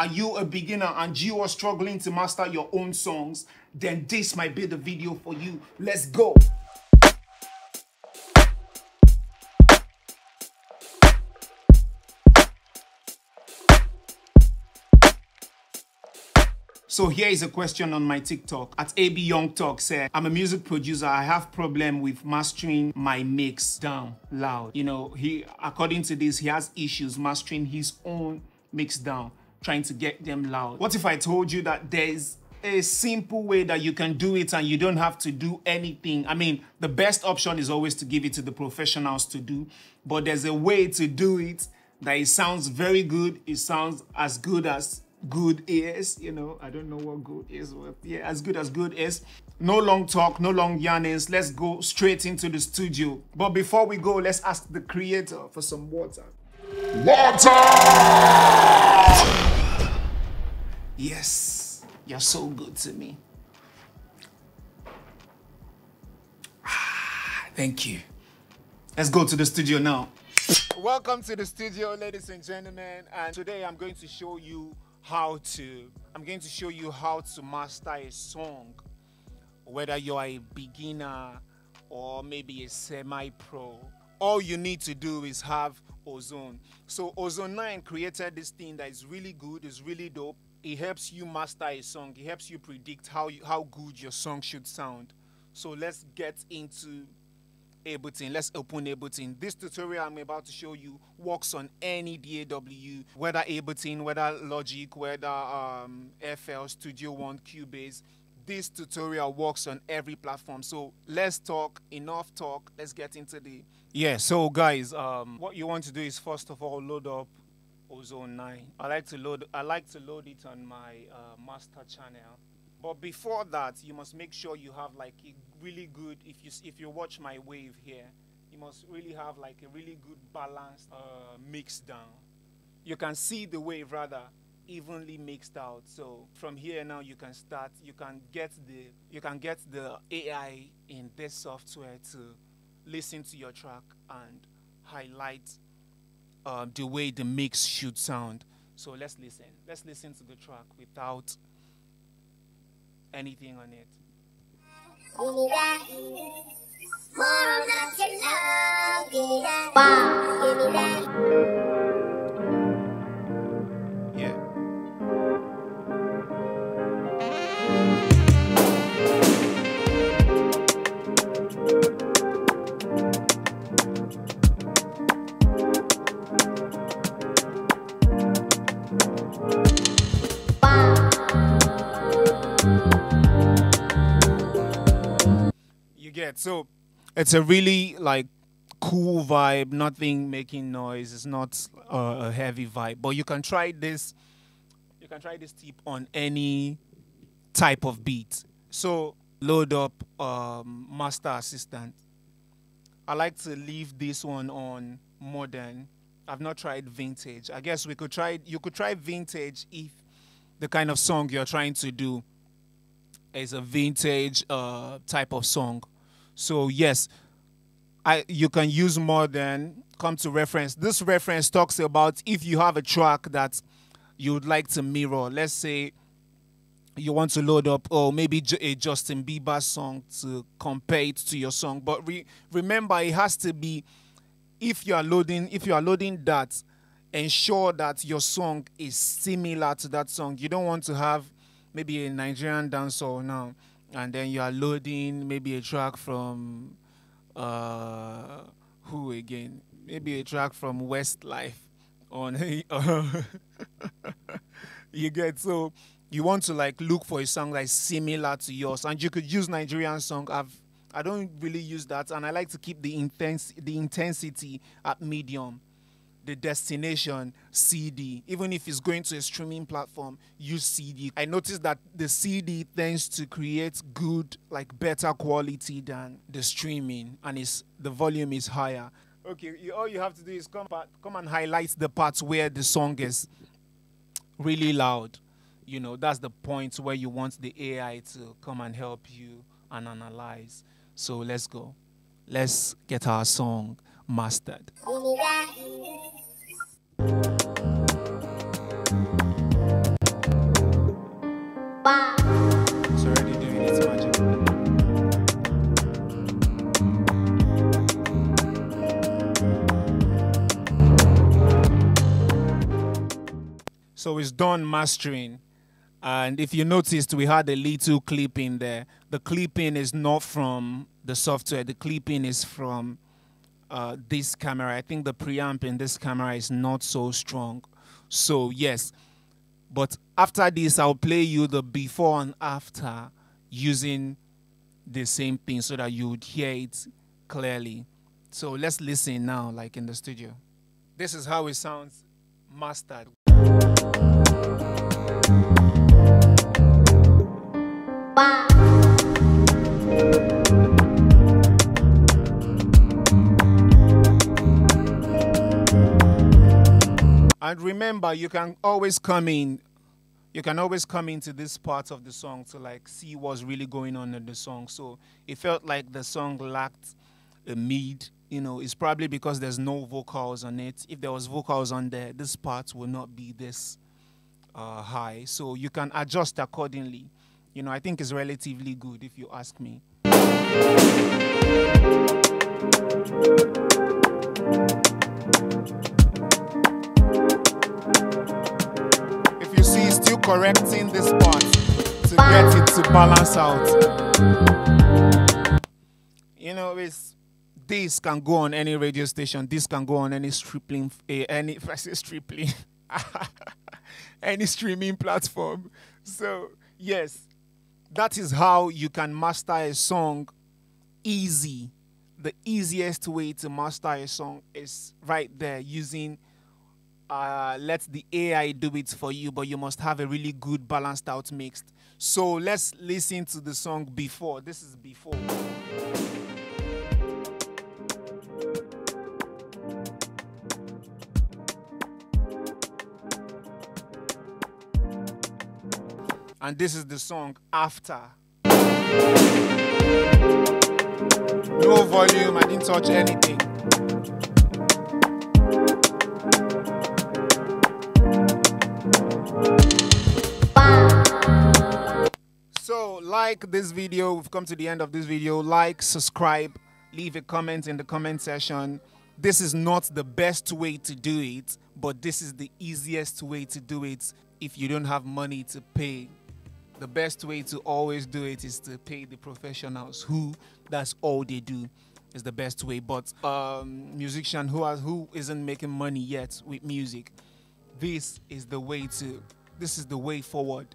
Are you a beginner and you are struggling to master your own songs? Then this might be the video for you. Let's go. So here is a question on my TikTok at AB Young Talk said, I'm a music producer. I have problem with mastering my mix down loud. You know, he according to this, he has issues mastering his own mix down, trying to get them loud. What if I told you that there's a simple way that you can do it and you don't have to do anything. I mean, the best option is always to give it to the professionals to do, but there's a way to do it that it sounds very good. It sounds as good as good is. You know, I don't know what good is, but yeah, as good as good is. No long talk, no long yarnings. Let's go straight into the studio. But before we go, let's ask the creator for some water. Water! You're so good to me. Ah, Thank you. Let's go to the studio now. Welcome to the studio, ladies and gentlemen. And today I'm going to show you how to I'm going to show you how to master a song. Whether you're a beginner or maybe a semi-pro. All you need to do is have Ozone. So Ozone 9 created this thing that is really good, is really dope. It helps you master a song. It helps you predict how you, how good your song should sound. So let's get into Ableton. Let's open Ableton. This tutorial I'm about to show you works on any DAW, whether Ableton, whether Logic, whether um, FL, Studio One, Cubase. This tutorial works on every platform. So let's talk. Enough talk. Let's get into the yeah. So guys, um, what you want to do is first of all load up Ozone 9. I like to load. I like to load it on my uh, master channel. But before that, you must make sure you have like a really good. If you if you watch my wave here, you must really have like a really good balanced uh, mix down. You can see the wave rather evenly mixed out. So from here now you can start. You can get the you can get the AI in this software to listen to your track and highlight uh, the way the mix should sound. So let's listen. Let's listen to the track without anything on it. Give So it's a really like cool vibe, nothing making noise. It's not uh, a heavy vibe, but you can try this. You can try this tip on any type of beat. So load up um, Master Assistant. I like to leave this one on modern. I've not tried vintage. I guess we could try. You could try vintage if the kind of song you're trying to do is a vintage uh, type of song. So yes, I you can use more than come to reference. This reference talks about if you have a track that you would like to mirror. Let's say you want to load up or maybe Ju- a Justin Bieber song to compare it to your song. But re- remember, it has to be if you are loading if you are loading that, ensure that your song is similar to that song. You don't want to have maybe a Nigerian dancehall now, and then you are loading maybe a track from uh, who again? Maybe a track from Westlife on you get so you want to like look for a song that's similar to yours and you could use Nigerian song. I've I don't really use that and I like to keep the intense the intensity at medium. The destination CD, even if it's going to a streaming platform, use CD. I noticed that the CD tends to create good, like better quality than the streaming, and it's the volume is higher. Okay, you, all you have to do is come come and highlight the parts where the song is really loud. You know, that's the point where you want the AI to come and help you and analyze. So let's go. Let's get our song mastered. So it's done mastering. And if you noticed, we had a little clipping there. The clipping is not from the software. The clipping is from uh, this camera. I think the preamp in this camera is not so strong. So yes, but after this, I'll play you the before and after using the same thing so that you would hear it clearly. So let's listen now, like in the studio. This is how it sounds mastered. And remember, you can always come in. You can always come into this part of the song to like see what's really going on in the song. So it felt like the song lacked a mid. You know, it's probably because there's no vocals on it. If there was vocals on there, this part will not be this uh, high. So you can adjust accordingly. You know, I think it's relatively good if you ask me. If you see, still correcting this part to get it to balance out. You know, it's this can go on any radio station. This can go on any stripling, uh, any stripling, any streaming platform. So yes, that is how you can master a song easy. The easiest way to master a song is right there using uh, let the AI do it for you, but you must have a really good balanced out mix. So let's listen to the song before. This is before. And this is the song after. No volume, I didn't touch anything. So, like this video. We've come to the end of this video. Like, subscribe, leave a comment in the comment section. This is not the best way to do it, but this is the easiest way to do it if you don't have money to pay. The best way to always do it is to pay the professionals who that's all they do is the best way. But um, musician who has who isn't making money yet with music, this is the way to this is the way forward.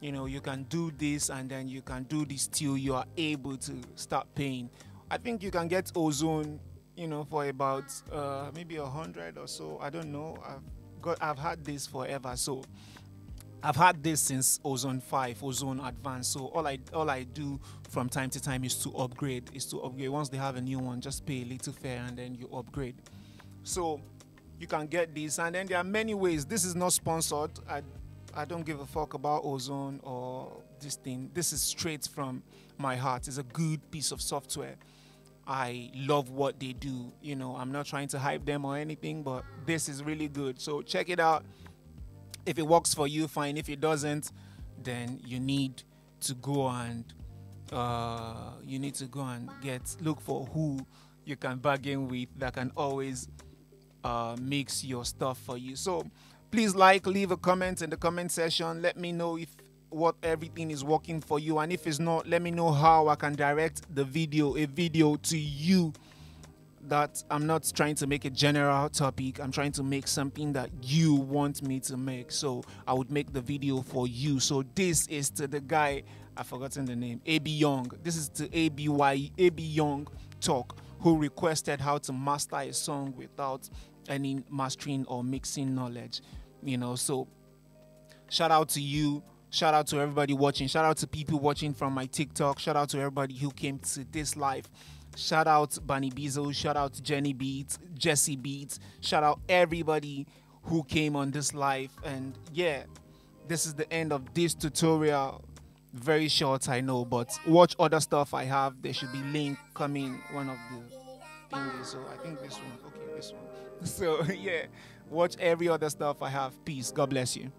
You know you can do this and then you can do this till you are able to start paying. I think you can get ozone you know for about uh, maybe a hundred or so. I don't know. I've got i've had this forever. So I've had this since Ozone 5, Ozone Advanced. So all I all I do from time to time is to upgrade. Is to upgrade. Once they have a new one, just pay a little fare and then you upgrade. So you can get this, and then there are many ways. This is not sponsored. I I don't give a fuck about ozone or this thing. This is straight from my heart. It's a good piece of software. I love what they do. You know, I'm not trying to hype them or anything, but this is really good. So check it out. If it works for you, fine. If it doesn't, then you need to go and uh, you need to go and get look for who you can bargain with that can always uh, mix your stuff for you. So please like leave a comment in the comment section let me know if what everything is working for you and if it's not let me know how i can direct the video a video to you that i'm not trying to make a general topic i'm trying to make something that you want me to make so i would make the video for you so this is to the guy i've forgotten the name ab young this is to aby ab young talk who requested how to master a song without any mastering or mixing knowledge you know. So shout out to you. Shout out to everybody watching. Shout out to people watching from my TikTok. Shout out to everybody who came to this live. Shout out Bunny Bezo. Shout out Jenny Beats, Jesse Beats. Shout out everybody who came on this live. And yeah, this is the end of this tutorial. Very short, I know, but watch other stuff I have. There should be link coming one of the things. So I think this one. Okay, this one. So yeah. Watch every other stuff I have. Peace. God bless you.